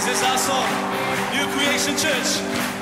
This is our song, New Creation Church.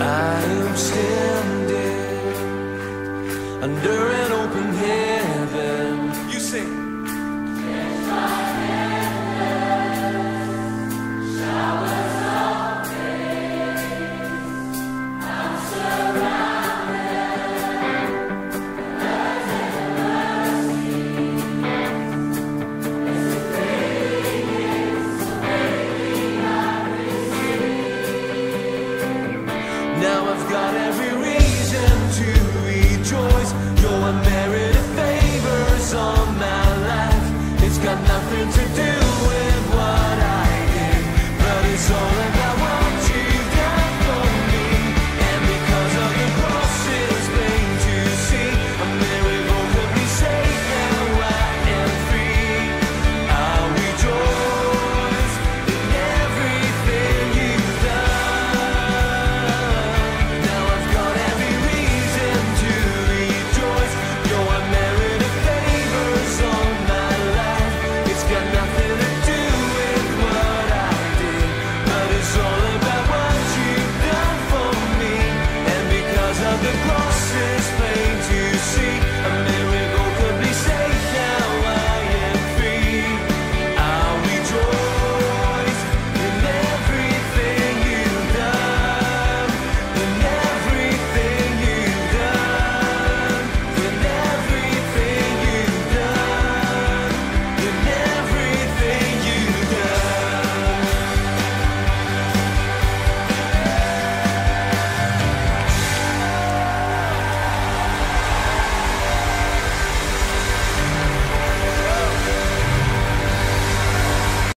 I am standing under an not every reason to